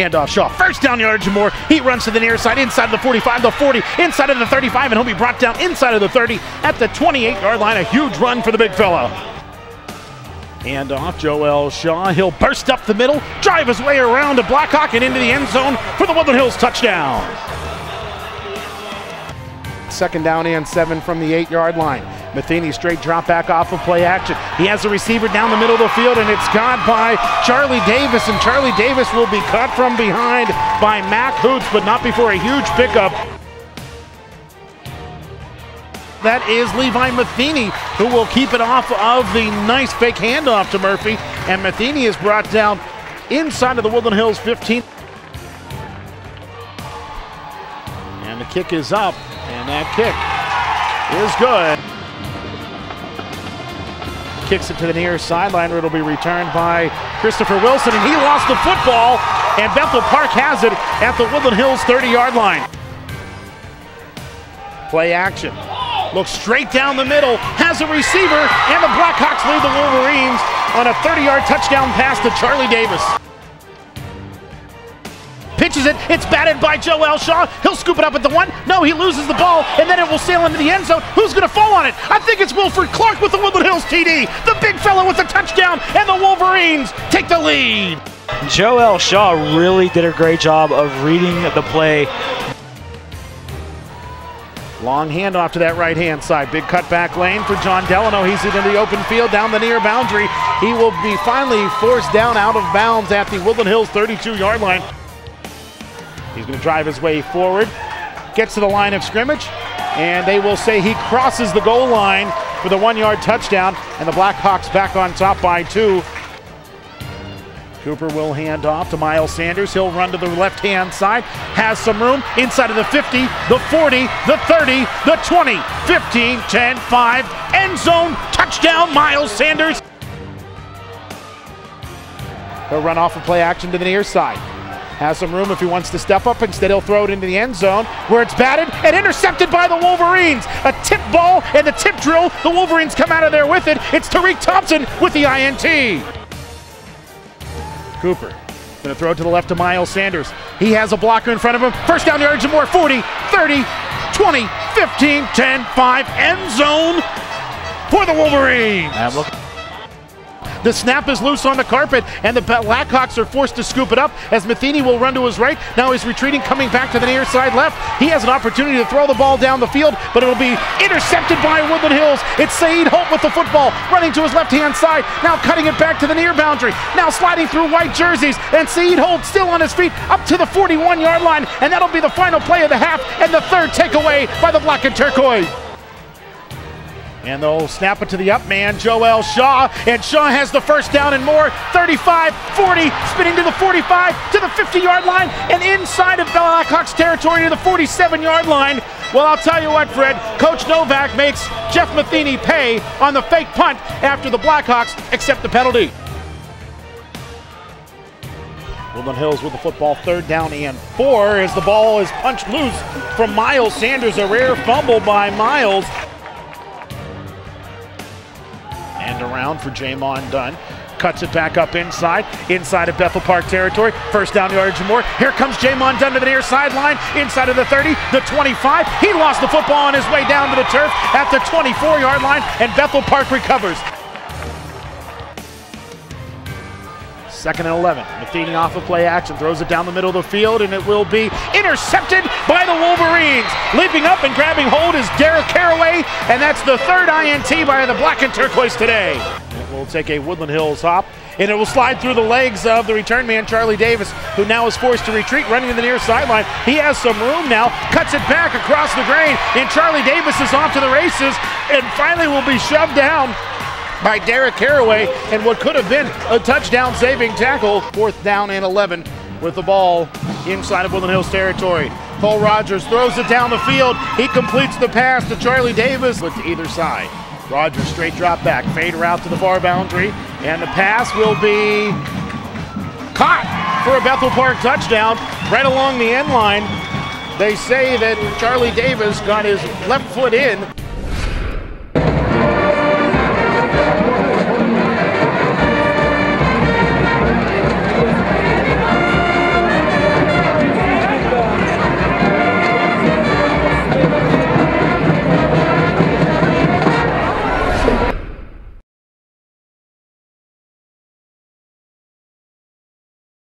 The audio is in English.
Handoff Shaw. First down yardage and more. He runs to the near side, inside of the 45, the 40, inside of the 35, and he'll be brought down inside of the 30 at the 28 yard line. A huge run for the big fella. And off Joel Shaw. He'll burst up the middle, drive his way around to Blackhawk and into the end zone for the Woodland Hills touchdown. Second down and seven from the eight yard line. Matheny straight drop back off of play action. He has a receiver down the middle of the field, and it's caught by Charlie Davis. And Charlie Davis will be cut from behind by Mac Hoots, but not before a huge pickup. That is Levi Matheny, who will keep it off of the nice fake handoff to Murphy. And Matheny is brought down inside of the Woodland Hills 15. And the kick is up, and that kick is good kicks it to the near sideline where it'll be returned by Christopher Wilson, and he lost the football, and Bethel Park has it at the Woodland Hills 30-yard line. Play action. Looks straight down the middle, has a receiver, and the Blackhawks lead the Wolverines on a 30-yard touchdown pass to Charlie Davis pitches it. It's batted by Joel Shaw. He'll scoop it up at the one. No, he loses the ball, and then it will sail into the end zone. Who's going to fall on it? I think it's Wilford Clark with the Woodland Hills TD. The big fella with the touchdown, and the Wolverines take the lead. Joel Shaw really did a great job of reading the play. Long handoff to that right hand side. Big cutback lane for John Delano. He's in the open field down the near boundary. He will be finally forced down out of bounds at the Woodland Hills 32 yard line. He's going to drive his way forward, gets to the line of scrimmage, and they will say he crosses the goal line for the one yard touchdown, and the Blackhawks back on top by two. Cooper will hand off to Miles Sanders. He'll run to the left hand side, has some room inside of the 50, the 40, the 30, the 20, 15, 10, 5, end zone, touchdown, Miles Sanders. He'll run off a play action to the near side. Has some room if he wants to step up. Instead, he'll throw it into the end zone where it's batted and intercepted by the Wolverines. A tip ball and the tip drill. The Wolverines come out of there with it. It's Tariq Thompson with the INT. Cooper going to throw it to the left to Miles Sanders. He has a blocker in front of him. First down yards and more 40, 30, 20, 15, 10, 5, end zone for the Wolverines. The snap is loose on the carpet, and the Blackhawks are forced to scoop it up as Matheny will run to his right. Now he's retreating, coming back to the near side left. He has an opportunity to throw the ball down the field, but it'll be intercepted by Woodland Hills. It's Saeed Holt with the football, running to his left hand side, now cutting it back to the near boundary, now sliding through white jerseys, and Saeed Holt still on his feet up to the 41 yard line, and that'll be the final play of the half and the third takeaway by the black and turquoise. And they'll snap it to the up man, Joel Shaw. And Shaw has the first down and more. 35, 40, spinning to the 45, to the 50 yard line, and inside of Blackhawks territory to the 47 yard line. Well, I'll tell you what, Fred. Coach Novak makes Jeff Matheny pay on the fake punt after the Blackhawks accept the penalty. Woodland Hills with the football, third down and four as the ball is punched loose from Miles Sanders. A rare fumble by Miles. Around for Jamon Dunn. Cuts it back up inside, inside of Bethel Park territory. First down yardage and more. Here comes Jamon Dunn to the near sideline, inside of the 30, the 25. He lost the football on his way down to the turf at the 24 yard line, and Bethel Park recovers. Second and 11. Matheny off of play action, throws it down the middle of the field, and it will be intercepted by the Wolverines. Leaping up and grabbing hold is Derek Caraway, and that's the third INT by the black and turquoise today. It will take a Woodland Hills hop, and it will slide through the legs of the return man, Charlie Davis, who now is forced to retreat, running to the near sideline. He has some room now, cuts it back across the grain, and Charlie Davis is off to the races, and finally will be shoved down by Derek Caraway and what could have been a touchdown saving tackle. Fourth down and 11 with the ball inside of Woodland Hills territory. Cole Rogers throws it down the field. He completes the pass to Charlie Davis with either side. Rogers straight drop back, fade route to the far boundary, and the pass will be caught for a Bethel Park touchdown right along the end line. They say that Charlie Davis got his left foot in.